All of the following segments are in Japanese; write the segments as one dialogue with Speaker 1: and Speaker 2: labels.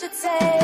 Speaker 1: should take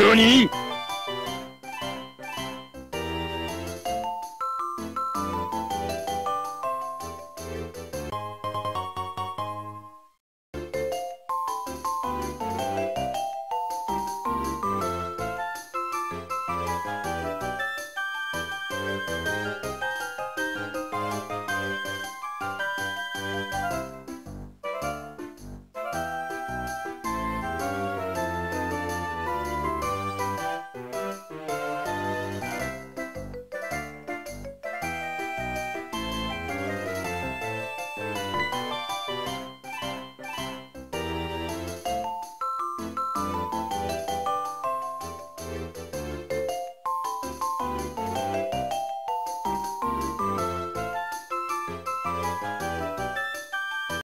Speaker 2: 何？